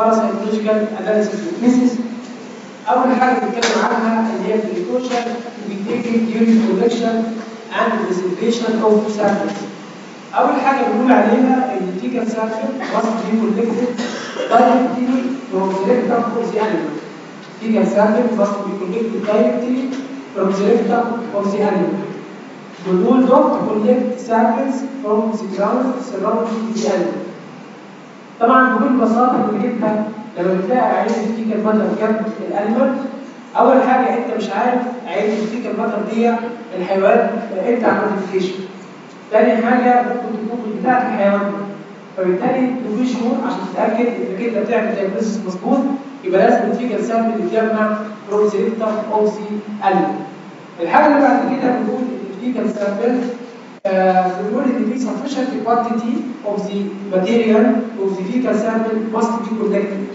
Parasitological analysis of feces اول حاجة بنتكلم عنها اللي هي ال precaution be taken during collection and preservation of samples اول حاجة بنقول عليها ان ال fecal sample from the rectum of the animal fecal sample must be collected directly from the rectum of the animal We will not collect samples from the ground surrounding the animal. طبعا بكل بساطة جبتها لما بتلاقي عينة ال fecal matter جنب ال animal أول حاجة أنت مش عارف عينة ال fecal matter دي الحيوان انت عملت تاني حاجة ممكن تكون بتاعت الحيوان. فبالتالي for sure عشان تتأكد انك انت بتعمل diagnosis مظبوط يبقى لازم ال fecal sample يتجمع from rectum of the animal. الحاجة اللي بعد كده بنقول ال fecal sample بنقول ان في sufficient quantity of the material of the fecal sample must be collected.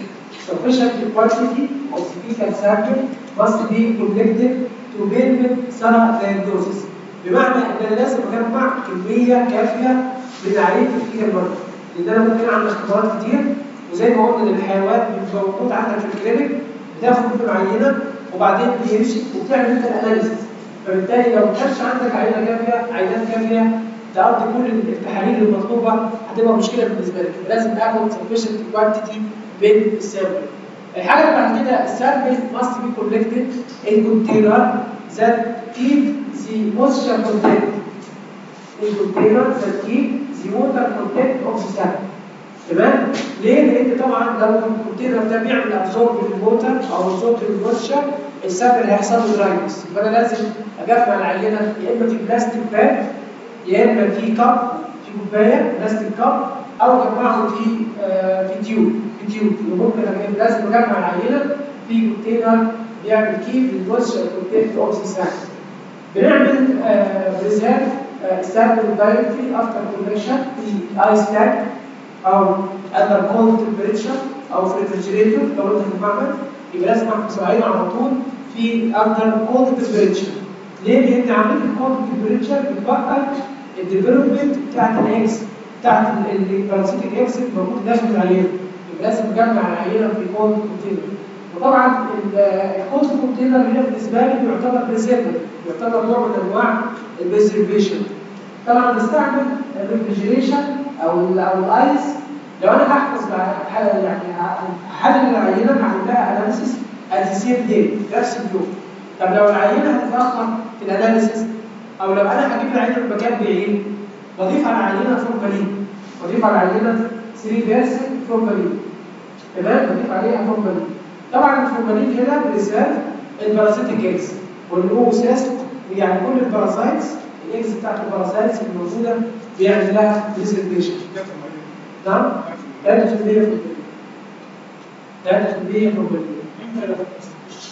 Sufficient quantity of the fecal sample must be collected to permit thorough diagnosis. بمعنى ان أنا لازم اجمع كميه كافيه من عينه ال fecal matter. لأن أنا ممكن اعمل اختبارات كتير وزي ما قلنا ان الحيوان بيبقى موجود عندك في ال clinic بتاخد منه عينه وبعدين بيمشي وبتعمل انت ال analysis. فبالتالي لو ما كانش عندك عينه كافيه عينات كافيه تقضي كل التحاليل المطلوبة هتبقى مشكلة بالنسبة لك. لازم اخد sufficient quantity من ال sample الحاجة اللي بعد كده ال sample must be collected in container that keep the moisture content. In container that keep the water content of the تمام؟ ليه؟ لأن طبعا لو ال container ده بيعمل absorb لل water أو absorb لل moisture ال sample هيحصل له dryness يبقى لازم أجمع العينة يا إما في plastic bag يا إما في cup في كوباية plastic cup أو اجمعهم في آه في tube في tube وممكن أجيب- لازم أجمع العينة في container بيعمل لل moisture content of the sample بنعمل preserve ال sample directly after collection في ice pack أو under cold temperature أو في refrigerator لو انت في المعمل. يبقى لازم عينه على طول في under cold temperature ليه؟ لأن عمليه ال cold temperature بتوقف ال development بتاعت ال eggs بتاعت ال parasitic eggs الموجود داخل العينة. يبقى لازم نجمع العينة في cold container وطبعا ال cold container هنا بالنسبة لي بيعتبر preserver يعتبر نوع من أنواع ال preservation طبعا بستعمل ال refrigeration أو ال أو ال ice لو أنا هحفظ يعني هحلل العينه لها analysis at same day نفس اليوم طب لو العينه هتتاخر في ال analysis أو لو أنا هجيب العينه من مكان بعيد بضيف على العينه فورمالين بضيف على العينه 3 فورمالين تمام؟ بضيف عليها فورمالين طبعا الفورمالين هنا preserve ال parasitic eggs وال oocysts يعني كل ال parasites ال eggs بتاعت ال parasites الموجوده بيعمل لها preservation نعم؟ 3% فورمالين 3% فورمالين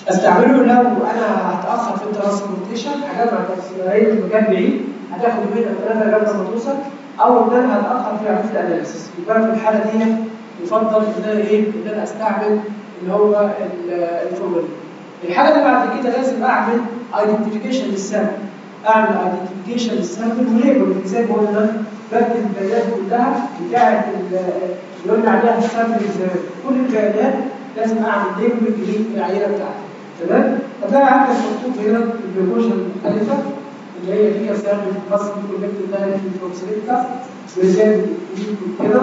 أستعمله لو أنا هتأخر في ال transportation التفسيرين في مكان بعيد هتاخد يومين أو ثلاثة قبل ما توصل أو ان أنا هتأخر في عمليه ال analysis. يبقى في الحالة دي يفضل إن أنا إيه إن أنا أستعمل اللي هو ال- الفورمالين الحاجة اللي بعد كده لازم أعمل identification لل sample اعمل identification لل sample و label زي ما قلنا بكتب البيانات كلها بتاعت ال- اللي قلنا عليها ال sample كل البيانات لازم أعمل label للعينه بتاعتي. تمام؟ هتلاقي عندك مكتوب هنا ال precaution المختلفة اللي هي فيها sample خاص بال collected direct فروكسيليتا present كده.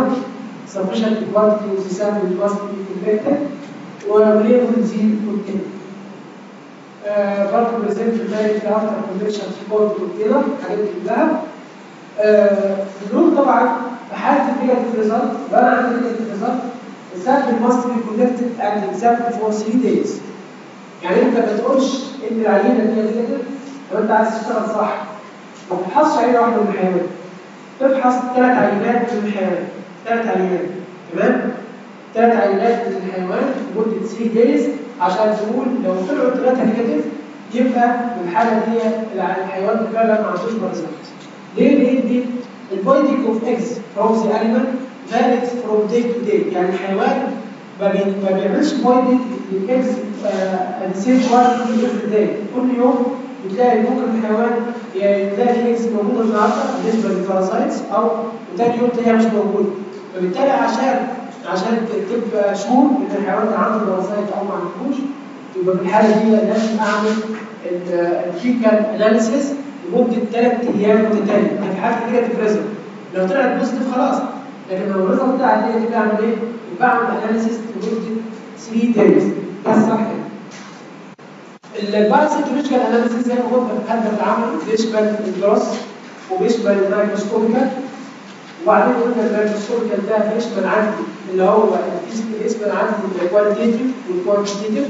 sufficient quantity of the sample must be collected و label the container برضه present direct after في cold container الحاجات دي كلها. آه، بنقول طبعا في حاله ال negative result لو أنا عندي negative result ال sample must be collected and examined for 3 days. يعني أنت ما تقولش إن العينة دي negative لو أنت عايز تشتغل صح. ما تفحصش عينة واحدة من الحيوان. تفحص ثلاث عينات من الحيوان ثلاث عينات تمام؟ ثلاث عينات من الحيوان لمدة 3 days عشان تقول لو طلعوا ثلاثة negative يبقى في الحالة دي الحيوان فعلا ما عندوش parasite ليه؟ لأن دي ال voiding of eggs from the animal varied from day to day يعني الحيوان ما, بي... ما بيعملش voiding لل eggs same quantity every day كل يوم بتلاقي ممكن الحيوان تلاقي eggs موجودة النهارده بالنسبة لل parasites أو وتاني يوم تلاقيها مش موجودة. فبالتالي عشان عشان تبقى sure إن الحيوان كان عنده parasite أو ما عندوش يبقى في الحاله دي لازم أعمل ال fecal analysis لمدة ثلاث أيام متتالية. في حاله negative result لو طلعت positive خلاص. لكن لو ال result بتاع negative اعمل إيه؟ يبقى اعمل analysis لمدة 3 days ده الصح. ال parasitological analysis زي ما قلنا هدف العمل بيشمل ال gross وبيشمل ال microscopical وبعدين قلنا ال microscopical ده بيشمل عندي اللي هو بيشمل عندي ال qualitative وال quantitative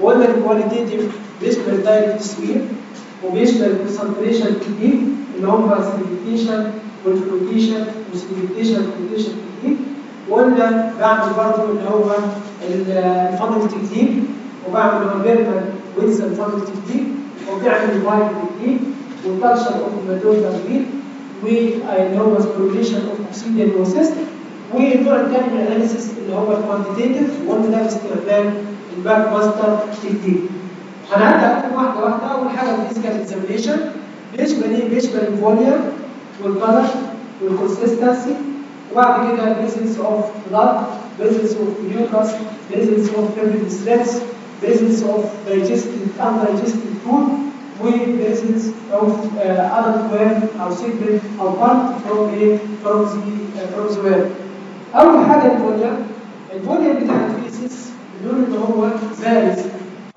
وقلنا ال qualitative بيشمل ال direct smear وبيشمل ال concentration technique اللي هم sedimentation وال flotation و sedimentation وال flotation technique وقلنا بعمل برضه اللي هو ال funnel technique وبعمل اللي هو Baermann's ال funnel technique وبعمل ال white technique وال culture of nematode larvae واللي هو sporulation of coccidian oocyst والنوع الثاني من ال analysis اللي هو ال quantitative وقلنا ده في استخدام ال McMaster technique هنعدي عليهم واحدة واحدة. اول حاجة ال physical examination بيشمل إيه؟ بيشمل ال volume وال color وال consistency وبعد كده presence of blood presence of mucus presence of fibrin threads presence of digested undigested food. و presence adult worm أو segment أو part from a from the uh, from the worm اول حاجة ال volume ال volume بتاع ال feces بنقول ان هو varies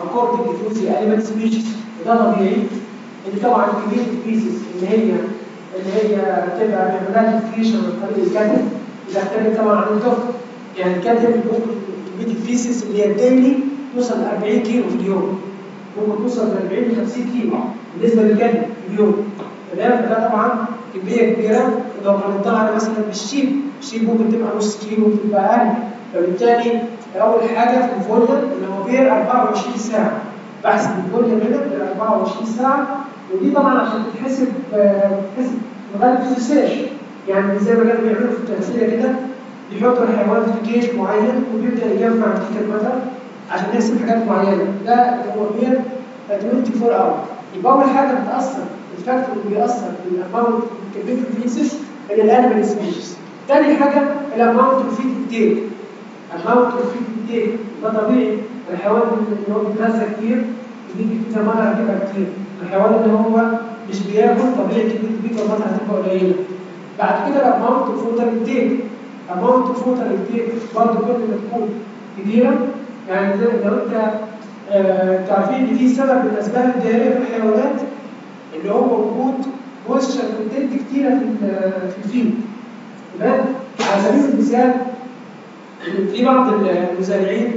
according to the animal species وده طبيعي. إن طبعا كميه ال feces اللي هي اللي هي بتبقى بيعملها excretion عن طريق ال cattle بتختلف طبعا عن الدكتور يعني ال cattle ممكن كميه ال feces اللي هي ال daily توصل ل 40 كيلو في اليوم. ممكن توصل ل 40 ل 50 كيلو بالنسبة لل cattle في اليوم. تمام؟ فده طبعا كمية كبيرة لو هنطلع على مثلا بال sheep ال sheep ممكن تبقى نص كيلو ممكن تبقى أقل. فبالتالي أول حاجة في ال volume اللي هو per 24 ساعة. بحسب ال volume هنا per 24 ساعة. ودي طبعا عشان تتحسب تتحسب غالب في ال research يعني زي ما كانوا بيعملوا في التمثيليه كده بيحطوا الحيوان في cage معين وبيبدأ يجمع تيكت مثلا. عشان يحسب حاجات معينة. ده اللي هو per 24 hour يبقى أول حاجة بتأثر ال factor اللي بيأثر في ال amount كميه ال feces هي ال animal species تاني حاجة ال amount of feed intake ال amount of feed intake ده طبيعي. الحيوان اللي هو بيتغذى كتير بيجي fecal matter هتبقى كتير. الحيوان اللي هو مش بياكل طبيعي كميه ال fecal matter هتبقى قليلة. بعد كده ال amount of water intake amount of water intake برضه كل ما تكون كبيرة يعني زي لو انت آه تعرفين ان في سبب من اسباب ال diarrhea في الحيوانات اللي هو وجود moisture content كتيرة في في ال feed تمام على سبيل المثال في بعض المزارعين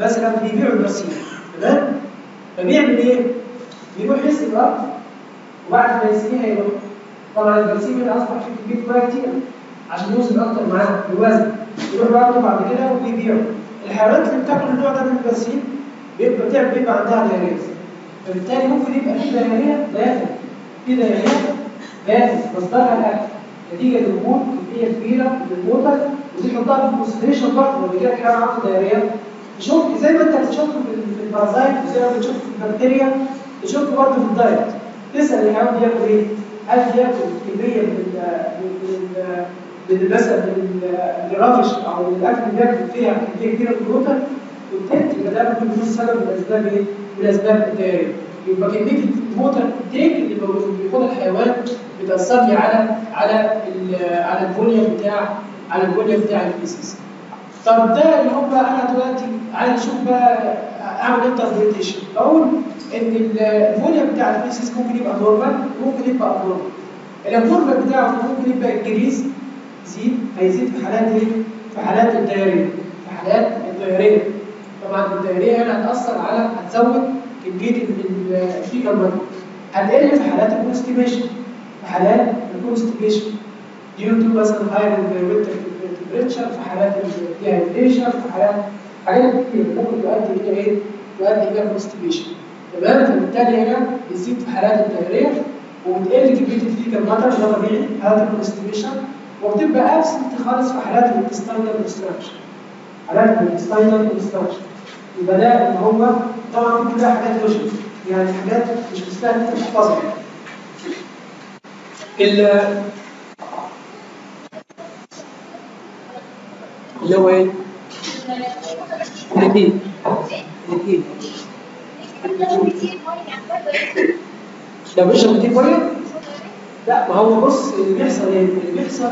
مثلا بيبيعوا البرسيم تمام فبيعمل إيه؟ بيروح يسقي الأرض وبعد ما يسقيها يروح طبعا البرسيم اللي أصبح فيه كمية ميه كتير عشان يوصل أكتر معاه الوزن يروح برضه بعد كده وبيبيعه. الحيوانات اللي بتاكل النوع ده من البرسيم بيبقى بتعمل بيبقى عندها diarrhea فبالتالي ممكن يبقى في diarrhea داخل في diarrhea داخل مصدرها الأكل. نتيجة لوجود كمية كبيرة من ال water ودي تحطها في ال consideration برضه لما يجي لك حيوان عنده diarrhea تشوف زي ما انت بتشوف في ال parasite وزي ما بتشوف في البكتيريا تشوف برضه في ال diet. تسأل الحيوان بياكل إيه؟ هل بياكل كمية من من من مثلا من الرافش أو الأكل اللي بياكل فيها كميه كبيره من ال water content يبقى ده ممكن يكون سبب من اسباب إيه؟ من اسباب ال diarrhea يبقى كمية ال water intake اللي بياخدها الحيوان بتأثر لي على على على ال volume بتاع على ال volume بتاع ال feces طب ده اللي هو أنا دلوقتي عايز أشوف بقى أعمل interpretation أقول إن ال volume بتاع ال feces ممكن يبقى normal ممكن يبقى abnormal ال abnormal بتاعه ممكن يبقى increase يزيد هيزيد في حالات إيه؟ في حالات ال diarrhea في حالات ال diarrhea. طبعا ال diarrhea هنا هتأثر على هتزود كميه ال fecal matter هتقل في حالات ال constipation في حالات ال constipation. due to مثلا higher temperature في حالات ال dehydration في حالات حاجات كتير. ممكن تؤدي إلى إيه؟ تؤدي إلى constipation تمام؟ فبالتالي هنا بتزيد في حالات ال diarrhea وبتقل كميه ال fecal matter ده طبيعي حالات ال constipation وبتبقى absent خالص في حالات ال intestinal obstruction حالات ال intestinal obstruction يبقى ده اللي هو طبعا دي كلها حاجات logic يعني حاجات مش مستاهل أنت تحفظها. اللي هو إيه؟ الاثنين الاثنين لو بيشرب كتير ميه لا ما هو بص اللي بيحصل إيه؟ اللي بيحصل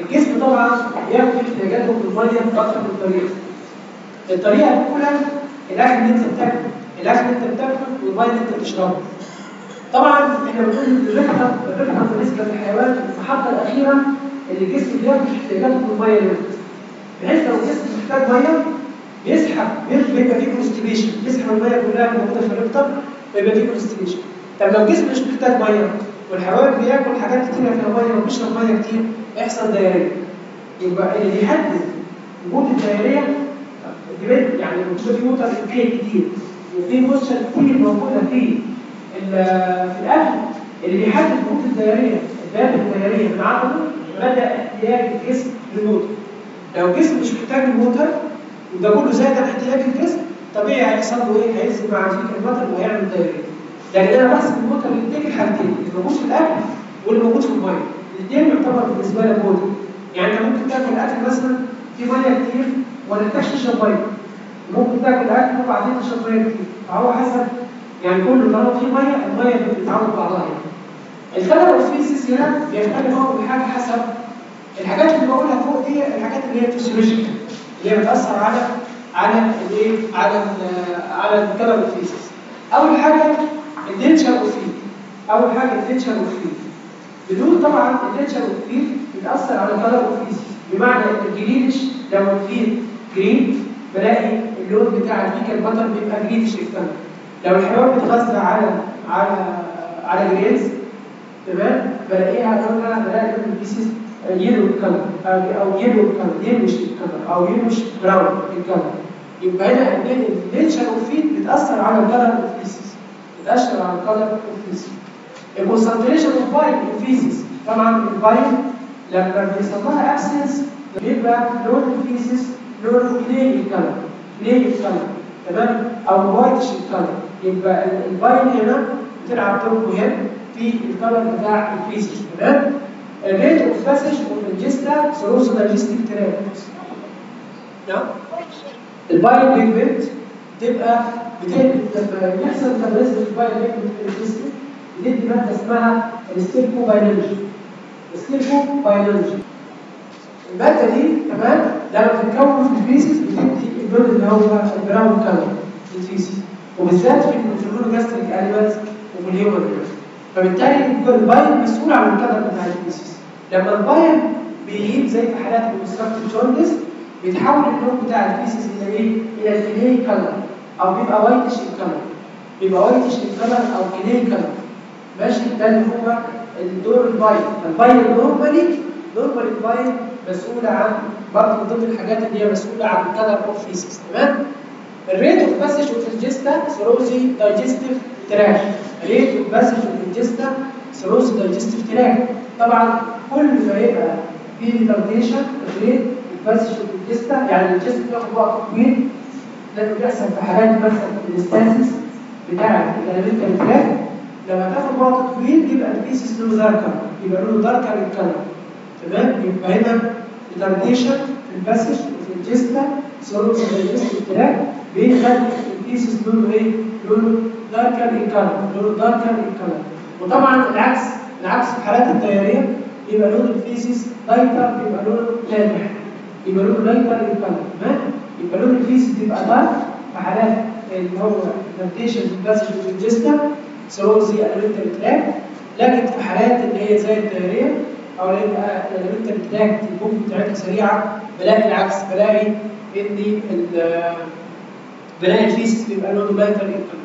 الجسم طبعا بياخد احتياجاته من المية باكثر من طريقه. الطريقة الأولى الأكل اللي أنت بتاكله، الأكل اللي أنت بتاكله والمية اللي أنت بتشربها. طبعا إحنا بنقول الرحلة الرحلة بالنسبة للحيوان المحطه الأخيرة اللي الجسم بياخد احتياجاته من المية اللي بحيث لو الجسم محتاج مية بيسحب بيبقى فيه constipation بيسحب المية كلها اللي موجودة في ال rectum فيبقى فيه constipation طب لو الجسم مش محتاج مية والحيوان بياكل حاجات كتيره فيها ميه وبيشرب مية كتير. يحصل diarrhea. يبقى اللي بيحدد وجود ال diarrhea يعني موجوده في water intake كتير. وفي moisture كتير موجودة في في الاكل اللي بيحدد وجود الدايرية. الباب الدايرية من عدمه مدى احتياج الجسم للموتر لو الجسم مش محتاج الموتر وده كله زائد عن احتياج الجسم طبيعي هيحصل له إيه؟ هينزل مع ديك الموتر وهيعمل دايرية. لكن أنا بحسب الموتر اللي بينتج الحاجتين اللي موجود في الأكل واللي موجود في المية. الاثنين يعتبر بالنسبة لك موتر يعني أنت ممكن تاكل أكل مثلا في مية كتير ولا تحتاجش تشرب مية. ممكن تاكل أكل وبعدين تشرب مية كتير. فهو حسب يعني كله طالما في مية المية بتتعود بعضها يعني. ال color of feces هنا بيختلف هو بحاجة حسب الحاجات اللي بقولها فوق دي الحاجات اللي هي physiological اللي هي بتأثر على على الإيه؟ على على ال color of feces أول حاجة الدينشر اوفيد أول حاجة الدينشر اوفيد بدون طبعا الدينشر اوفيد بتاثر على الكلر والفيسيس بمعنى ان ال greenish لو ال feed green بلاقي اللون بتاع ال fecal matter بيبقى greenish ال color لو الحيوان بيتغذى على على على grains تمام؟ بلاقيها لونها بلاقي لون ال feces yellow color أو yellow color yellowish color أو yellowish brown ال color يبقى هنا ال nature of feed بتاثر على ال color of بتاثر على ال color of feces ال concentration of bile in feces طبعا ال bile لما بيحصل لها absence بيبقى لون ال feces لونه clay color clay color تمام؟ أو whitish color يبقى ال bile هنا بتلعب دور مهم في ال color بتاع ال feces تمام؟ ال rate of passage of ingesta through digestive tract نعم؟ ال bile pigment تبقى لما يحصل metabolism ال bile في الجسم بتدي مادة اسمها ال stercobilin ال stercobilin المادة دي تمام؟ لما تتكون في ال feces بتدي اللون اللي هو ال brown color في ال feces وبالذات في ال monogastric animals وفي ال human فبالتالي ال bile مسؤول عن ال color بتاع ال feces لما ال bile بيغيب زي في حالات ال obstructive jaundice بيتحول اللون بتاع ال feces إلى إيه؟ إلى ال clay color أو بيبقى whitish ال color بيبقى whitish ال color أو clay color ماشي؟ ده اللي هو الدور ال bile ال bile normally normally ال bile مسؤول عن برضه من ضمن الحاجات اللي هي مسؤولة عن ال color of feces تمام؟ ال rate of passage of ingesta through the digestive tract rate of passage of ingesta through the digestive tract طبعا كل ما يبقى في retardation ال rate passage of ingesta يعني الجسم بياخد وقت طويل لأنه بيحصل في حالات مثلا ال stasis بتاع ال alimentary tract لما تاخد وقت طويل يبقى ال feces لونه darker يبقى لونه darker in color تمام؟ يبقى هنا retardation في ال passage of ingesta through the digestive tract بيخلي ال feces لونه إيه؟ لونه darker in color لونه darker in color وطبعا العكس العكس في حالات ال diarrhea يبقى لون ال feces lighter يبقى لونه لامح يبقى لونه lighter in color تمام؟ يبقى لون ال feces بيبقى dark في حالات اللي هو ال passage of ingesta through the alimentary tract لكن في حالات اللي هي زي ال diarrhea أو اللي يبقى ال alimentary tract البوم بتاعتها سريعة بلاقي العكس بلاقي إن بلاقي ال feces بيبقى لونه lighter in color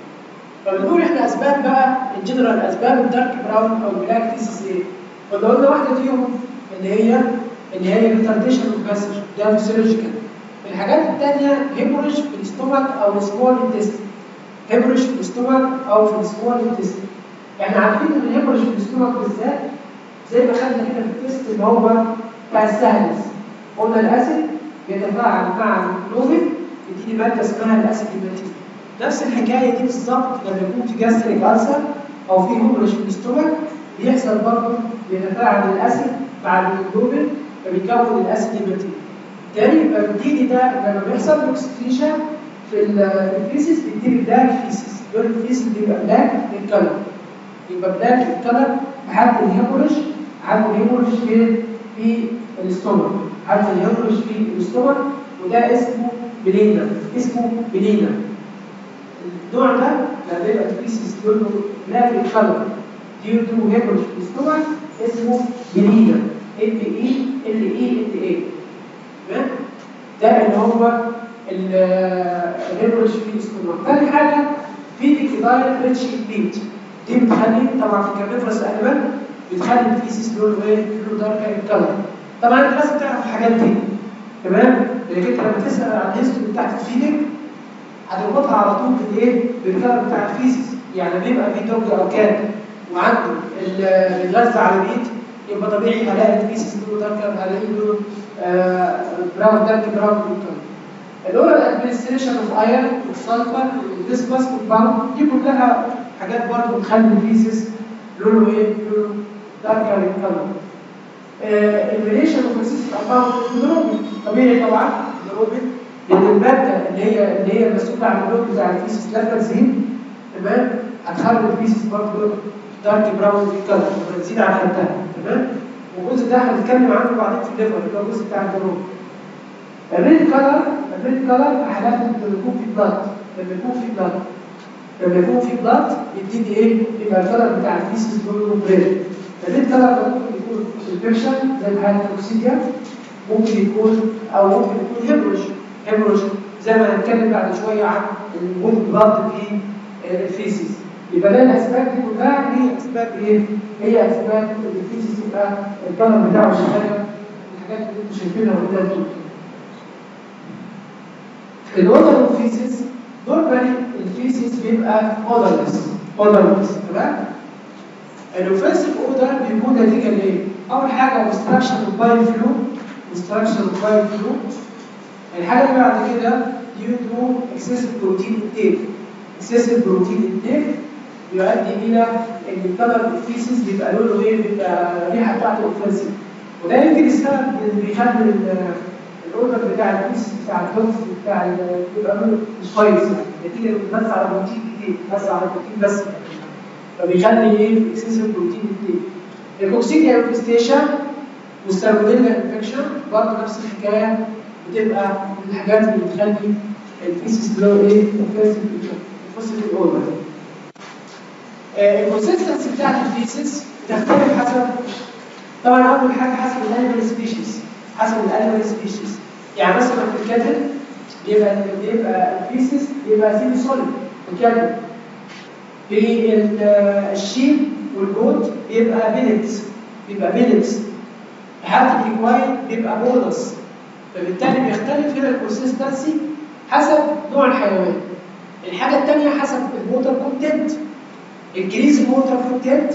فبنقول إحنا أسباب بقى الجنرال أسباب ال dark brown أو ال black feces إيه؟ قلنا قلنا واحدة فيهم اللي هي اللي هي ال retardation of passage ده physiological الحاجات الثانية hemorrhage في ال stomach أو ال small intestine hemorrhage في ال stomach أو في ال small intestine إحنا عارفين إن ال hemorrhage في ال stomach بالذات زي ما خدنا كده في ال test اللي هو بتاع السهلس قلنا ال acid بيتفاعل مع الكلوفين يديني ماده اسمها ال acid hematin نفس الحكاية دي بالظبط لما يكون في gastric ulcer أو في hemorrhage في ال stomach بيحصل برضه بيتفاعل ال acid مع الجلوبين فبيكون ال acid hematin تاني يبقى بيديني ده لما بيحصل oxidation في ال feces بيديني black feces لون ال feces بيبقى black in color يبقى black in color لحد الهيموريج لحد الهيموريج فين في الاستومك لحد الهيموريج في الاستومك وده اسمه melena اسمه melena النوع ده لما يبقى الفيسيس لونه بلاك الكلر due to hemorrhage في الاستومك اسمه بلينا ال اي ال اي ال اي تمام ده اللي هو الهيموريج في الاستومك ثاني حاجة في ديكلاين ريتش بيت دي بتخلي طبعا في الكارنيفرس انيمال بتخلي الفيسيس لونه إيه؟ لونه دارك كلر طبعا أنت لازم تعرف الحاجات دي تمام؟ لأنك أنت لما تسأل عن الهيستوري بتاعت الفيدنج هتربطها على طول بالإيه؟ بالكلر بتاع الفيسيس يعني بيبقى في دوج أو كان وعنده الغذاء على البيت يبقى طبيعي هلاقي الفيسيس لونه دارك هلاقي لونه آه براون دارك براون كلر الأورال ادمنستريشن اوف ايرون والسلفر والديسباس والباوند دي كلها حاجات برضه بتخلي الفيسيس لونه إيه؟ لونه دارك كلر الريليشن اوف السيستم اباوند النيروبين طبيعي طبعا النيروبين لأن المادة اللي هي اللي هي المسؤولة عن اللون بتاع ال feces لافازين تمام؟ هتخلي ال feces برضه dark brown color لما تزيد عن حدها تمام؟ والجزء ده هنتكلم عنه بعدين في ال liver اللي هو الجزء بتاع ال bilirubin ال red color ال red color حالات لما يكون في blood لما يكون في blood لما يكون في blood يبتدي إيه؟ يبقى ال color بتاع ال feces لونه red ال red color ده ممكن يكون infection زي في حالة التوكسيديا ممكن يكون أو ممكن يكون hemorrhage hemorrhage زي ما هنتكلم بعد شوية عن وجود blood في ال feces يبقى ده الأسباب دي كلها. هي أسباب إيه؟ هي أسباب ان ال feces يبقى ال color بتاعه شغال الحاجات اللي أنتم شايفينها قدامكم ال odor of feces normally ال feces بيبقى odorless odorless تمام؟ ال offensive odor بيكون نتيجة لإيه؟ أول حاجة obstruction of bile flow obstruction of bile flow الحاجة اللي بعد كده due to excessive protein intake. Excessive protein intake يؤدي إلى إن ال color ال feces بيبقى لونه إيه؟ بيبقى الريحة بتاعته offensive وده يمكن السبب اللي بيخلي ال odor بتاع ال feces بتاع ال dogs بتاع بيبقى لونه مش كويس نتيجة بس على بروتين كتير بس على بروتين بس فبيخلي إيه؟ excessive protein كتير. ال coccidia infestation وال salmonella infection برضه نفس الحكاية. بتبقى من الحاجات اللي بتخلي الفيسس اللي هو إيه اوفنسيف الاوردر الكونسستنسي بتاعت الفيسس بتختلف حسب طبعا أول حاجة حسب ال animal species حسب ال animal species يعني مثلا في ال cattle بيبقى بيبقى ال feces بيبقى semisolid ال cattle. في ال sheep وال goat بيبقى pellets بيبقى pellets في حاله ال equine بيبقى balls. فبالتالي بيختلف هنا ال consistency حسب نوع الحيوان. الحاجة الثانية حسب ال water content ال increase water content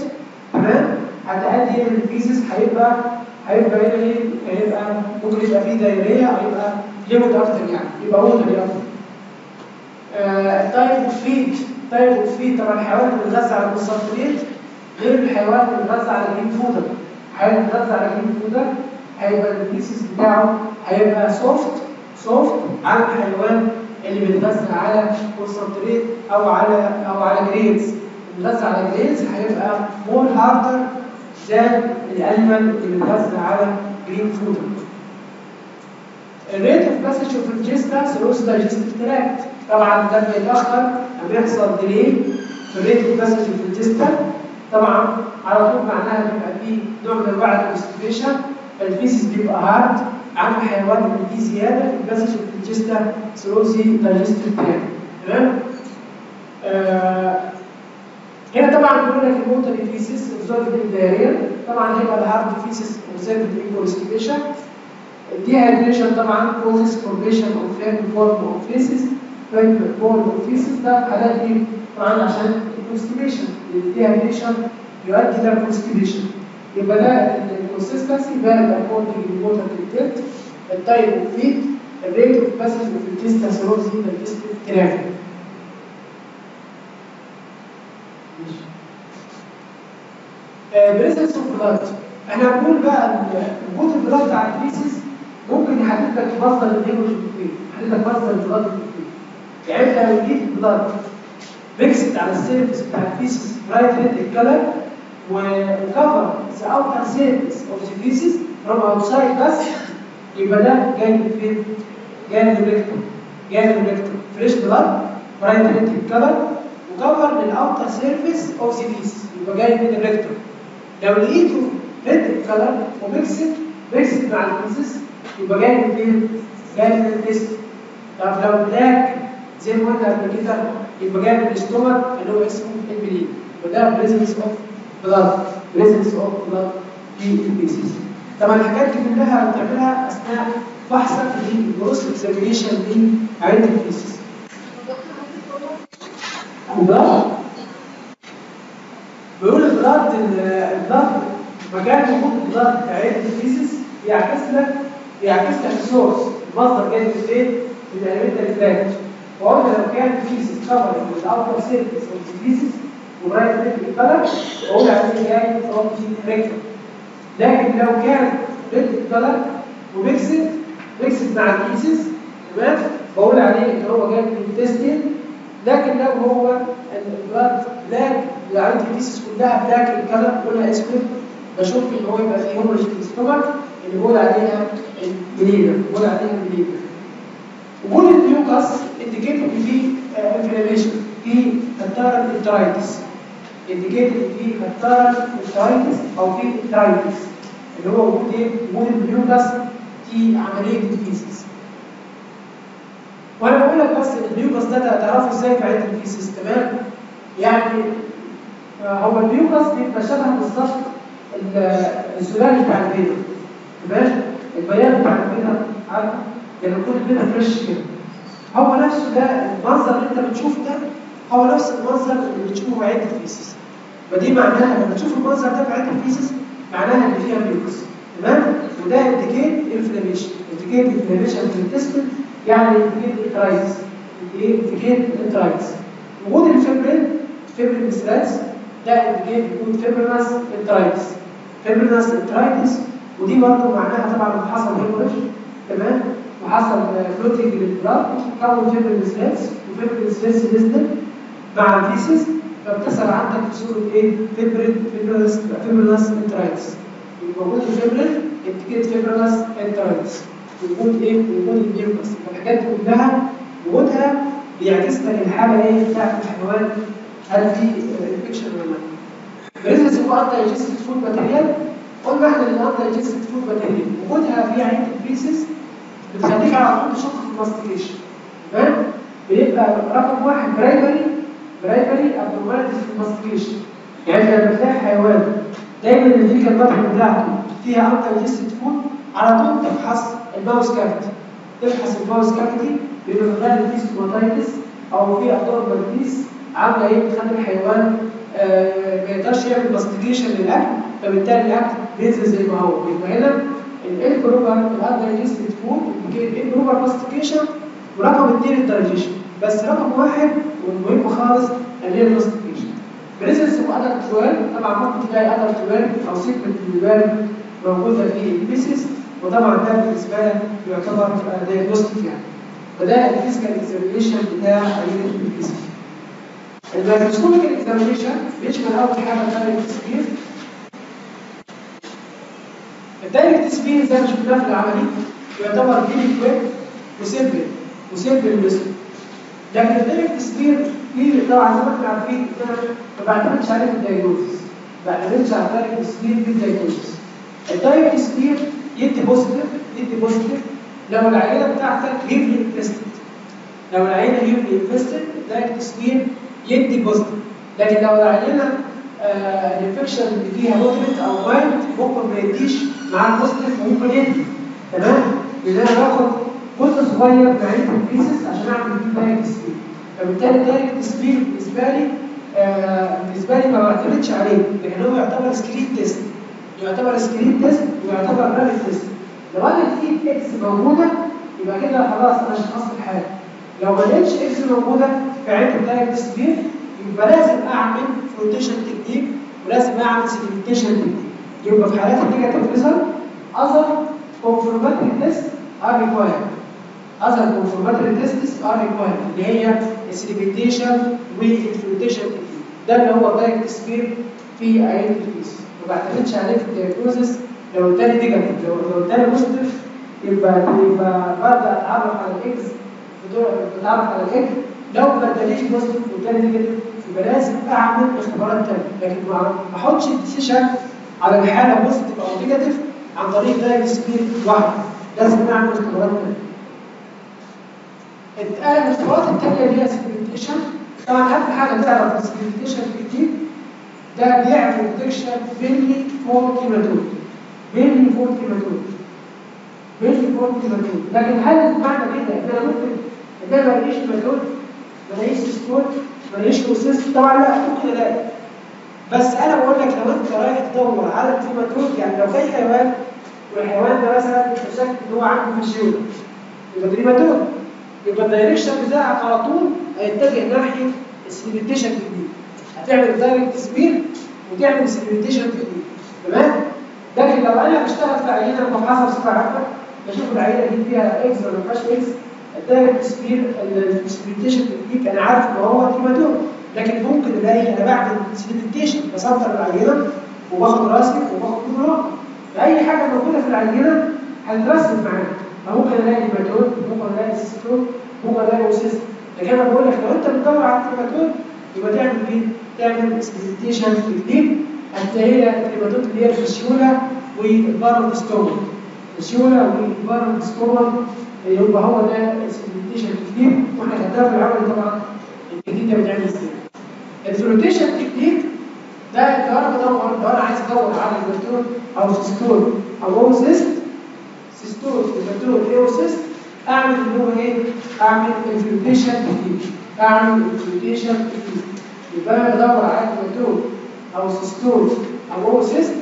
تمام هتأدي ان ال feces هيبقى هيبقى هنا إيه؟ هيبقى ممكن يبقى فيه diarrhea أو يبقى liquid أكتر يعني يبقى water أكتر. ال type of feed type of feed طبعا الحيوان اللي بيتغذى على ال concentrate غير الحيوان اللي بيتغذى على green fodder. الحيوان اللي بيتغذى على green fodder هيبقى ال feces بتاعه هيبقى soft soft عن الحيوان اللي بيتغذى على concentrate أو على أو على grains. بيتغذى على grains هيبقى more harder زي ال animal اللي بيتغذى على grain food ال rate of passage of ingesta through digestive tract طبعا ده بيتأخر لما بيحصل delay في ال rate of passage of ingesta طبعا على طول معناها بيبقى فيه نوع من انواع ال constipation ال feces بيبقى hard عن الحيوان اللي فيه زيادة في ال passage of ingesta through digestive tract تمام؟ آه هنا طبعا بيقول لك ال watery feces observed ال diarrhea طبعا هيبقى ال hard feces observed in constipation ال dehydration طبعا causes formation of فلام form of feces فلام form of feces ده حالات دي طبعا عشان ال constipation ال dehydration يؤدي إلى ال constipation يبقى ده ال consistency varied according لل water content ال type of feed ال rate of passage of ingesta through the digestive tract presence of blood إحنا بنقول بقى وجود ال blood على ال feces ممكن يحدد لك مصدر ال hemorrhage فين يحدد لك مصدر ال blood يعني انت لو لقيت البلاد ميكسد على السيرفيس بتاع الفيسس برايت ريد كلر وكفر the outer surface of the feces from outside بس يبقى ده جاي من فين؟ جاي من ال rectum جاي من ال rectum fresh blood bright red color و cover لل outer surface of the feces يبقى جاي من ال rectum لو لقيته red color و mixed mixed مع ال feces يبقى جاي من فين؟ جاي من ال feces طب لو black زي ما قلنا قبل كده يبقى جاي من ال stomach اللي هو اسمه ال melena وده presence of blood presence of blood في ال feces طبعا الحاجات دي كلها بتعملها أثناء فحصك للجروس اكزامينيشن لعين البيسيس البلاد البلاد مكان وجود ال blood في عين ال feces بيعكس لك بيعكس لك ال source المصدر جاي من فين؟ من ال alimentary tract وقلنا لو كان feces cover بال outer surface of feces و bright red color بقول عليه جاي from rectum لكن لو كان red color و mixed mixed مع ال feces تمام؟ بقول عليه إن هو جاي من ال intestine لكن لو هو ال blood black يعني ال feces كلها black ال color كلها اسود بشوف إن هو يبقى فيه في ال stomach اللي بقول عليها الجليدة بقول عليها الجليدة. وجود ال mucus indicate ان في inflammation في catarrhal enteritis indicate ان في catarrhal enteritis أو في enteritis اللي هو وجود إيه؟ وجود ال mucus في عينة ال feces وأنا بقول لك بس ال mucus ده تعرفه إزاي في عينة ال feces تمام؟ يعني هو ال mucus بيبقى شبه بالظبط السوداني بتاع البيضة تمام؟ البياض بتاع البيضة عارف؟ يعني يكون البيضة fresh كده هو نفسه ده المنظر اللي أنت بتشوفه ده هو نفس المنظر اللي بتشوفه في عينة ال feces فدي معناها لما تشوف المنظر ده في عينة ال feces معناها إن فيها mucus تمام وده indicate inflammation indicate inflammation في ال intestine يعني indicate enteritis indicate enteritis وجود الفيبرين fibrin threads ده indicate وجود fibrinous enteritis fibrinous enteritis ودي برضه معناها طبعا حصل hemorrhage تمام؟ وحصل clotting لل blood كون fibrin threads و fibrin threads نزلت مع ال feces فبتحصل عندك صورة إيه؟ fibrin fibrinous fibrinous enteritis موجود ال fibrin indicate fibrinous enteritis وجود إيه؟ وجود ال mucus فالحاجات دي كلها وجودها بيعكس لك الحاله إيه بتاعت الحيوان هل في infection ولا لا؟ presence of undigested food material قلنا إحنا ان ال undigested food material وجودها في عين ال feces بتخليك على طول تشك في ال mastication تمام؟ بيبقى رقم واحد primary primary abnormalities في ال mastication يعني لما تلاقي حيوان دايما ال fecal matter بتاعته فيها undigested food على طول تفحص ال mouth cavity. تفحص ال mouth cavity بيبقى غير فيه stomatitis أو في abnormal piece عامله إيه بتخلي الحيوان آه ما يقدرش يعمل mastication للأكل فبالتالي الأكل بينزل زي ما هو. يبقى هنا ال improper ال انتي food ال improper mastication ورقم اثنين الدايجيشن بس رقم واحد والمهم خالص اللي هي ال mastication presence of adult worms طبعا ممكن تلاقي adult worms أو segment of worm موجودة في ال feces وطبعا ده بالنسبة لك يعتبر diagnostic يعني. فده ال physical examination بتاع عينة ال feces ال microscopic examination بيشمل أول حاجة ال direct smear ال direct smear زي ما شفناه في العملي يعتبر very quick و simple و simple method لكن ال direct smear فيه طبعا زي ما إحنا عارفين ما بعتمدش عليه في ال diagnosis ما بعتمدش على ال direct smear في ال diagnosis ال direct smear يدي positive يدي positive لو العينة بتاعتك heavily infested لو العينة heavily infested ال direct smear يدي positive لكن لو العينة آه ال infection اللي فيها moderate أو mild ممكن ما يديش معاه positive وممكن يدي. تمام؟ لأن أنا باخد جزء صغير من عينة ال feces عشان أعمل فيه direct smear فبالتالي ال direct smear بالنسبة لي آه بالنسبة لي ما بعتمدش عليه لكن هو يعتبر screen test يعتبر سكرين تيست ويعتبر rapid test لو أنا لقيت eggs موجودة يبقى كده خلاص أنا شخصت الحاله لو ما لقيتش eggs موجودة في عين ال direct smear يبقى لازم أعمل floatation technique ولازم أعمل sedimentation technique يبقى في حالات ال negative result other confirmatory test are required. Other confirmatory tests are required اللي هي ال sedimentation وال floatation ده اللي هو direct smear في عينة ال feces. ما بعتمدش عليه في ال diagnosis لو التاني negative لو التاني positive يبقى يبقى ببدا اتعرف على ال eggs بتعرف على ال eggs. لو ما ادانيش positive والتاني negative يبقى لازم أعمل اختبارات تانية لكن ما أحطش ال decision على الحالة positive أو negative عن طريق direct smear لوحده لازم نعمل اختبارات تانية الاختبارات التانية اللي هي sedimentation طبعا أهم حاجة تعرف ال sedimentation كتير ده بيعمل detection mainly for trematode mainly for trematode mainly for trematode لكن هل معنى كده؟ إن أنا ممكن إن أنا ما الاقيش trematode ما الاقيش cestode ما الاقيش اوسيس طبعا لا ممكن الاقي بس أنا بقول لك لو أنت رايح تدور على ال trematode يعني لو في حيوان والحيوان ده مثلا شك إن هو عنده Fasciola يبقى trematode يبقى ال direction بتاعك على طول هيتجه ناحية ال sedimentation technique هتعمل direct smear وتعمل sedimentation technique تمام؟ لكن لو أنا بشتغل في عينة بفحصها بصفه عامة بشوف العينة دي فيها eggs ولا ما فيهاش eggs ال direct smear ال sedimentation technique أنا عارف إن هو كيماتوم لكن ممكن ألاقي أنا بعمل sedimentation بسطر العينة وباخد راسب وباخد كل اي حاجة موجودة في العينة هترسم معاك فممكن ألاقي هيماتود ممكن ألاقي cestode ممكن ألاقي oocyst لكن أنا بقول لك لو أنت بتدور على ال trematode يبقى تعمل إيه؟ تعمل sedimentation technique هتلاقي ال trematode اللي هي ال Fasciola وال Paramphistomum ال Fasciola وال Paramphistomum يبقى هو ده ال sedimentation technique وإحنا خدناها في العملي طبعا التكنيك ده بيتعمل إزاي؟ ال floatation technique ده لو أنا لو أنا عايز أدور على الهيماتود أو cestode أو oocyst cestode nematode oocyst أعمل اللي هو إيه؟ أعمل floatation technique أعمل floatation technique يبقى أنا بدور على هيماتود أو cestode أو oocyst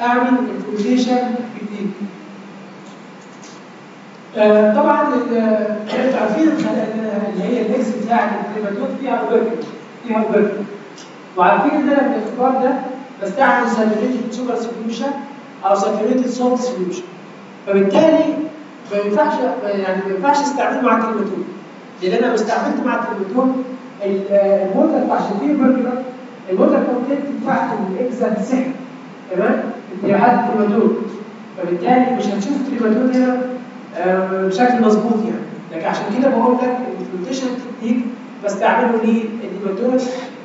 أعمل floatation technique آه طبعا أنتوا عارفين اللي هي ال eggs بتاع ال trematode فيها opercule فيها opercule وعارفين إن أنا في الاختبار ده بستعمل saturated sugar solution أو saturated salt solution فبالتالي ما ينفعش يعني ما ينفعش استعمله مع ال trematode لأن أنا استعملت مع ال trematode الموتر بتاع شفير برجر الموتر كونتنت بتاعت الاكزا سحر تمام؟ اتجاهات الكلمتون فبالتالي مش هتشوف الكلمتون هنا بشكل مظبوط يعني. لكن عشان كده بقول لك الفلوتيشن تكنيك بستعمله للهيماتون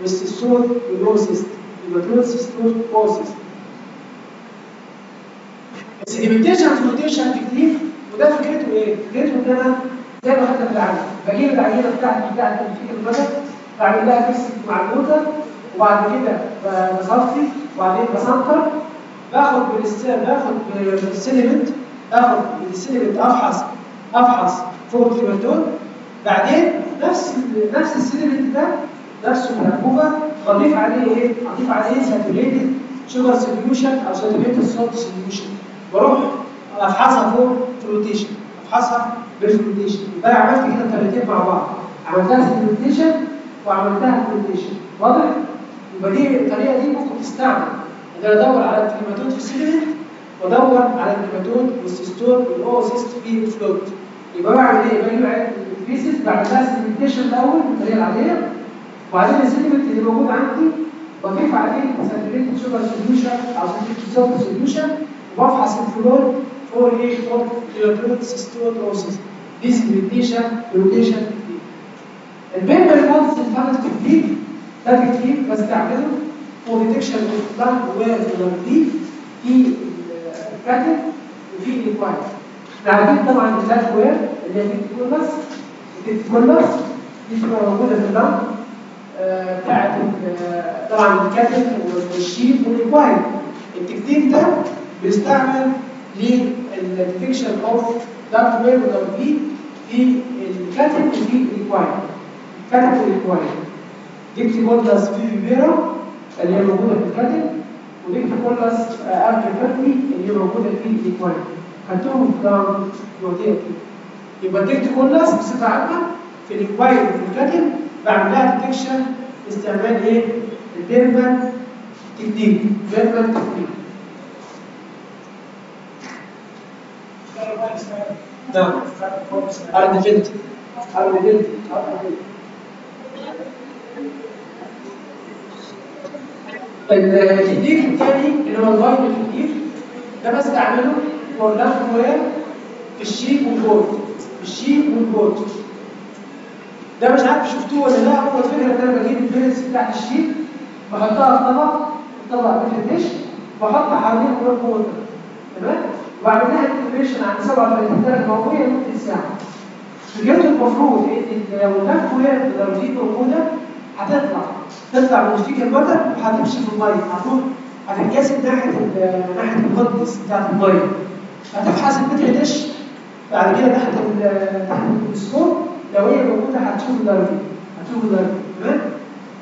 والسيستول والاوسيست هيماتون سيستول اوسيست السيديمنتيشن فلوتيشن تكنيك وده فكرته إيه؟ فكرته إن أنا زي ما خدنا في العملي بجيب العينه بتاعتي بتاعت ال fecal matter بعمل لها mix مع ال water وبعد كده بصفي وبعدين بسنتر باخد باخد بال sediment اخد بال sediment أفحص أفحص فوق الكيماتون بعدين نفس نفس ال sediment ده نفسه الانبوبه بضيف عليه إيه؟ اضيف عليه saturated sugar solution أو saturated salt solution. وأروح أفحصها فوق فلوتيشن أفحصها بريزنتيشن يبقى أنا عملت كده الطريقتين مع بعض عملتها سيجمنتيشن وعملتها سيجمنتيشن واضح؟ يبقى دي الطريقة دي ممكن تستعمل. ان أنا ادور على النيماتود في سيجمنت وادور على النيماتود والسيستول والاوسيست في فلوت يبقى بعمل إيه؟ بجيب الفيسز بعملها سيجمنتيشن الأول بالطريقة العادية. وبعدين السيجمنت اللي موجود عندي بضيف عليه ساتوريتد شوجر سوليوشن أو ساتوريتد سوليوشن وبفحص الفلوت. 4H for tuberculosis 2 process. This mutation, mutation البيبر مالتي الفانت تكتيك ده تكتيك بستعمله فور ديتكشن اوف بلاد وريليف في الكاتل وفي الكوايت. بعدين طبعا البلاد وير اللي هي الكولس الكولس دي بتبقى موجوده في البلاد بتاعت طبعا ال cattle وال sheep وال equine. التكنيك ده بيستعمل لل detection of lungworm و lungworm في ال cattle وفي ال equine ال cattle وال equine Dictyocaulus viviparus اللي هي موجوده في ال cattle و Dictyocaulus arnfieldi اللي هي موجوده في ال equine خدتهم في طبعا الوثيقه يبقى Dictyocaulus بصفه عامه في ال equine وفي ال cattle بعمل لها detection باستعمال إيه؟ ال Baermann technique Baermann technique نعم ارض التكنيك الثاني اللي هو ال Vajda technique ده بستعمله for lungworm في ال sheep وال goat في ال sheep وال goat ده مش عارف شفتوه ولا لا هو الفكرة ان أنا بجيب ال pellets بتاعت ال sheep بحطها في طبق طبق petri dish واحط حواليها كوره تمام وبعمل لها انتجريشن عند 37 درجه مئويه لمده ساعه فكرته المفروض إن لو وير لو دي موجوده هتطلع. تطلع من ال sheep pellets وهتمشي في الميه هتروح هتتجسد ناحية ناحية الغطس بتاعت الميه هتفحص المتر ديش بعد كده تحت تحت الميكروسكوب لو هي موجودة هتشوف الدرجه هتشوف الدرجه تمام؟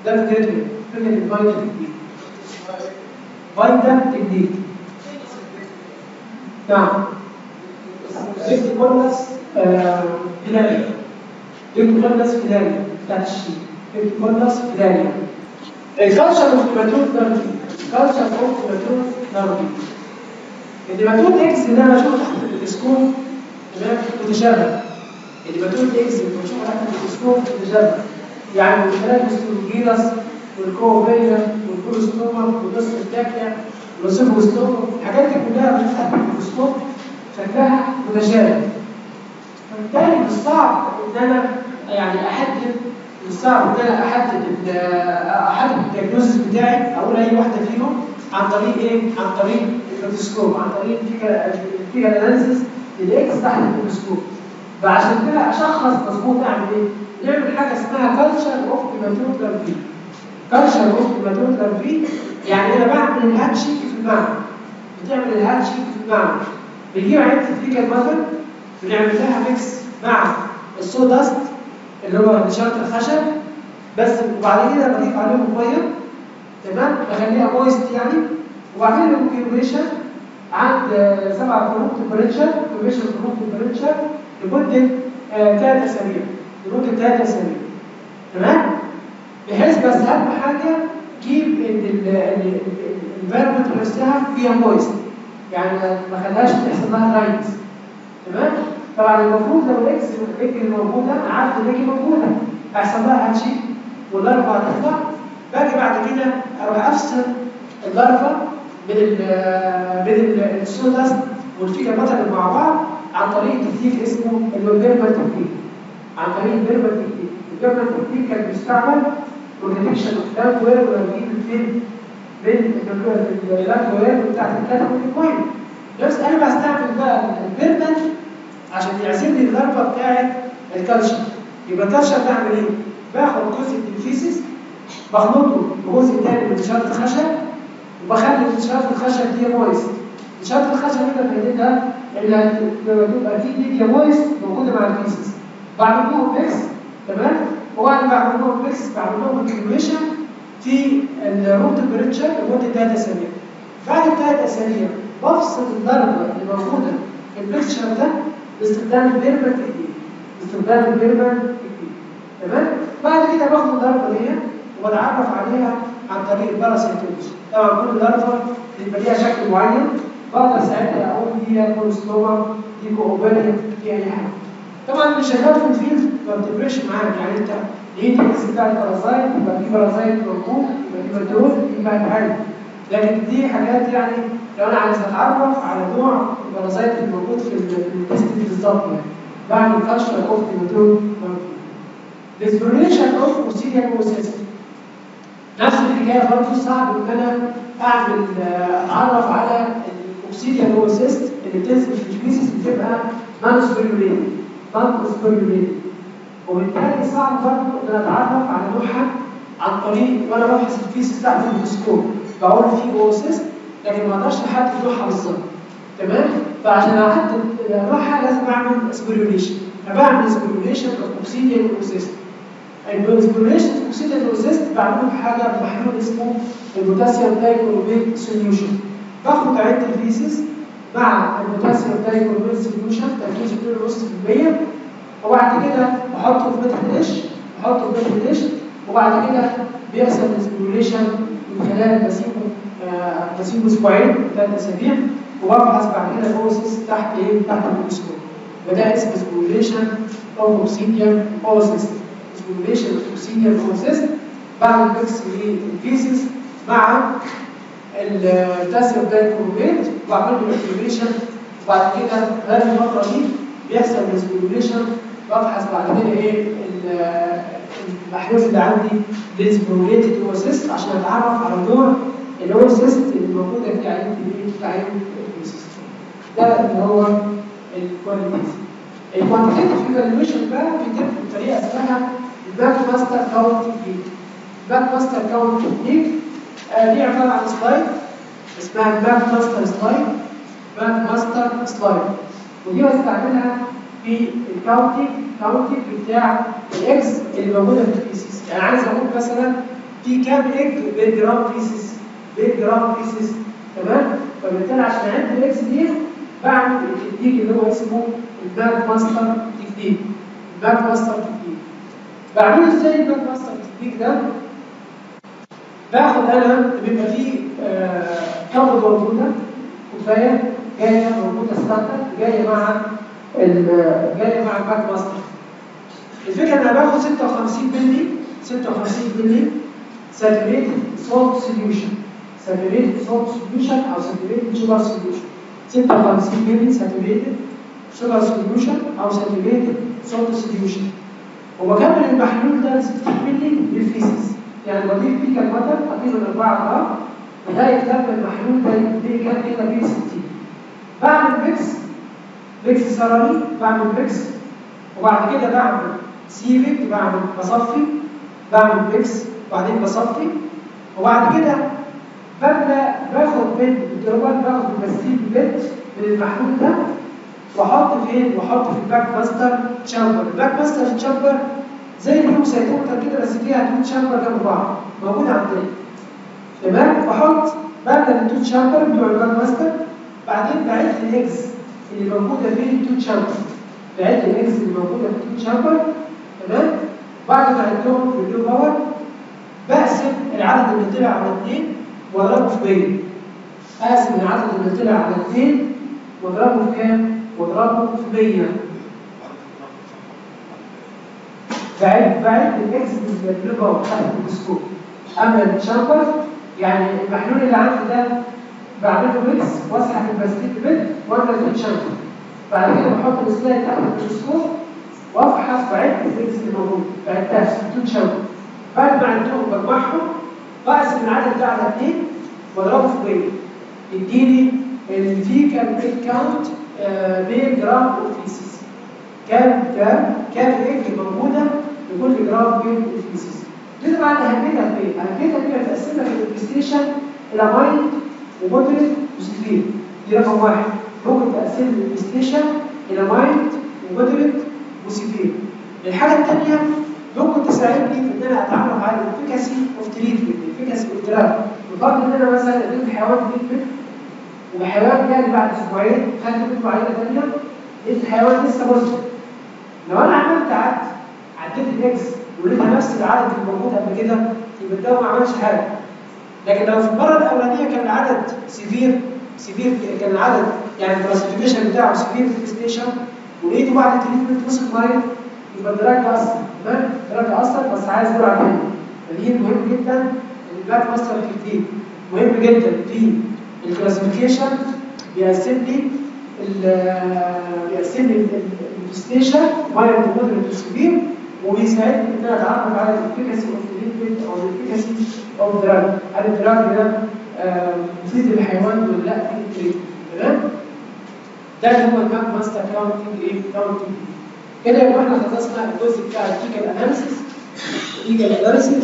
ده فكرته فكره الفايدا تكنيك فايدا تكنيك نعم. فيكتي كولس فيلاريا فيكتي كولس فيلاريا بتاعت الشيء فيكتي كولس فيلاريا الكالتشر اوف نيماتود نرجي الكالتشر اوف نيماتود نرجي النيماتود إكس اللي أنا بشوفه تحت الميكروسكوب تمام؟ متشابه. النيماتود إكس اللي بشوفه تحت الميكروسكوب متشابه. يعني خلال الجيرس والكوفيا والكولوستوما والنصف الداكيا والسيفوستوما الحاجات دي كلها تحت الميكروسكوب شكلها متشابه فبالتالي من الصعب ان أنا يعني أحدد من الصعب ان أنا أحدد احدد ال diagnosis بتاعي أقول أي واحدة فيهم عن طريق إيه؟ عن طريق الميكروسكوب عن طريق ال fecal analysis لل eggs تحت الميكروسكوب فعشان كده أشخص مظبوط أعمل إيه؟ نعمل حاجة اسمها culture of nematode larvae culture of nematode larvae يعني أنا بعمل ال hatching في المعمل بتعمل ال hatching في المعمل بنجيب عينه ال fecal مثلا بنعمل لها mix مع ال sawdust اللي هو نشارة الخشب. بس وبعد كده بضيف عليهم مية تمام؟ بخليها moist يعني. وبعدين incubation عند 7 في room temperature incubation في room temperature لمدة ثلاث أسابيع. لمدة ثلاث أسابيع. تمام؟ بحيث بس أهم حاجة جيب ان الفيرمنت نفسها فيها مويست يعني ما خليهاش تحصل لها رايتس تمام؟ طبعا المفروض لو الإكس الاكس موجوده عارف الاكس موجودة. هيحصل لها هاتشي واللارفا هتطلع باجي بعد كده أروح أفصل اللارفا من ال من ال- السوداست والفيجا باترن مع بعض عن طريق تكنيك اسمه البيربال تكنيك عن طريق البيربال تكنيك البيربال تكنيك كان بيستعمل والديتكشن اوف داك وير ونجيب الفيلم بين الداك وير بتاعت الكاتب والكوين بس أنا بستعمل بقى البيربال عشان يعزل لي اللارفا بتاعت الكالشر يبقى الكالشر بعمل إيه؟ باخد جزء من الفيسس بخلطه بجزء تاني من نشاط الخشب وبخلي نشاط الخشب دي مويست نشاط الخشب هنا فايدتها اللي هتبقى دي ميديا مويست موجوده مع الفيسس بعمل لهم mix تمام وبعد ما بعمل لهم mix بعمل لهم في ال room temperature لمدة ثلاث أسابيع. بعد الثلاث أسابيع بفصل ال larva اللي موجودة في ال mixture ده باستخدام ال Baermann technique باستخدام ال Baermann technique تمام؟ بعد كده باخد ال larva دي وبتعرف عليها عن طريق ال parasitology طبعا كل larva بيبقى ليها شكل معين. بقدر ساعتها أقول دي Oesophagostomum دي كوباليا دي أي حاجة. طبعا اللي شغال في الفيلد ما بتفرقش يعني انت لقيت الاسم بتاع البارازايت يبقى في بارازايت موجود يبقى في مدروس يبقى حاجة لكن دي حاجات يعني لو أنا عايز أتعرف على نوع البارازايت اللي موجود في التست بالظبط يعني. بعمل كالشر أوف ديمتروم ديسبريشن اوف اوسيديا موسيس نفس الحكاية برضه صعب إن أنا أعمل آه، اتعرف على ال coccidia oocyst اللي بتنزل في ال feces بتبقى non-sporulated non-sporulated وبالتالي صعب برضه إن أتعرف على نوعها عن طريق وأنا بفحص ال feces تحت الميكروسكوب بقول في oocyst لكن ما أقدرش أحدد نوعها بالظبط. تمام؟ فعشان أحدد نوعها لازم أعمل sporulation فبعمل sporulation of coccidia oocyst ال sporulation coccidia oocyst بعمله بحاجه بمحلول اسمه ال potassium dichromate solution باخد عينة ال feces مع ال potassium dichromate solution تركيزه 2.5% وبعد كده بحطه في petri dish بحطه في petri dish وبعد كده بيحصل ال sporulation من خلال بسيبه آه، أسبوعين ثلاث أسابيع. وبفحص بعد كده الاوسيس تحت إيه؟ تحت الميكروسكوب وده اسمه sporulation of coccidian oocyst sporulation of coccidian oocyst بعمل mix لل feces مع ال potassium dichromate وبعمل له انتجريشن وبعد كده خلال الفترة دي بيحصل sporulation بفحص بعد كده إيه ال- المحلول اللي عندي ده sporulated oocyst عشان اتعرف على نوع ال oocyst اللي موجوده في عينه؟ في عينه ده اللي هو ال qualitative ال quantitative evaluation بقى بيتم بطريقه اسمها ال McMaster count technique ال McMaster count technique دي عباره عن slide اسمها ال McMaster slide McMaster slide ودي بستعملها في ال counting counting بتاع ال eggs اللي موجوده في ال feces يعني عايز أقول مثلا في كام egg بالجرام feces بالجرام feces تمام فبالتالي عشان اعد ال eggs دي بعمل التكنيك اللي هو اسمه ال McMaster technique ال McMaster technique بعمله إزاي ال McMaster technique ده باخد أنا بيبقى فيه آه، كبد موجودة كفاية جاية موجودة standard جاية مع جاية مع ال McMaster. الفكرة إن أنا باخد 56 مللي 56 مللي saturated salt solution saturated salt solution أو saturated sugar solution 56 مللي saturated sugar solution أو saturated salt solution وبكمل المحلول ده ل 60 مللي بال feces يعني بضيف فيه كالمتر تقريبا 4 جرام لغايه لما المحلول ده يديني كام؟ كده بيه 60 بعمل mix mix stirring بعمل mix وبعد كده بعمل sieving بعمل بصفي بعمل mix وبعدين بصفي وبعد كده ببدأ باخد من الدروات باخد ال Pasteur pipette من المحلول ده وأحط فين؟ وأحط في ال McMaster chamber، ال McMaster chamber زي ال hemocytometer كده بس فيها two chamber جنب بعض موجود عندنا. تمام؟ بحط ببدا ال two chamber بتوع ال McMaster بعدين بعد ال eggs اللي موجودة في ال two chamber. بعد ال eggs اللي موجودة في ال two chamber تمام؟ بعد ما عدتهم في النيو باور بقسم العدد اللي طلع على 2 وأضربه في 100 اقسم العدد اللي طلع على 2 وأضربه في كام؟ وأضربه في 100 بعد بعد ال eggs بالبلوبه تحت الميكروسكوب أما ال chamber يعني المحلول اللي عندي ده بعمل له mix واسحب بال Pasteur pipette لل chamber بعد كده بحط ال slide تحت الميكروسكوب وأفحص بعد ال eggs اللي موجود بعدها بال two chamber. بعد ما عدتهم بجمعهم بقسم العدد ده على اثنين وأضربه في 100 يديني ال fecal egg count per gram of feces. كام كام كام ايج موجودة؟ لكل جرام of feces دي طبعا اهميتها في إيه؟ اهميتها في إنها تقسمها في ال infestation إلى mild و moderate و severe دي رقم واحد. ممكن تقسم ال infestation إلى mild و moderate و severe الحاجة الثانية ممكن تساعدني في إن أنا أتعرف على ال efficacy of treatment ال efficacy of drug بفرض إن أنا مثلا اديت حيوان treatment وحيوان جالي بعد أسبوعين. خدت منه عينه ثانية لقيت الحيوان لسه مزمن لو أنا عملت عد عديت ال eggs ولقيتها نفس العدد اللي موجود قبل كده يبقى الدواء ما عملش حاجة لكن لو في المره الاولانيه كان العدد severe severe كان العدد يعني ال classification بتاعه severe infestation ولقيته بعد ال treatment وصل mild يبقى ال drug ده اثر تمام ال drug ده اثر بس عايز جرعه تانيه فدي مهم جدا ال McMaster technique مهم جدا في ال classification بيقسم لي بيقسم لي ال infestation mild moderate و severe وبيساعدني ان أنا اتعرف على ال efficacy of treatment أو ال efficacy of drug هل ال drug ده آه، مفيد للحيوان ولا لأ؟ في ده اللي هو ال McMaster counting إيه؟ counting كده يبقى إحنا خلصنا الجزء بتاع ال fecal analysis. ال fecal analysis.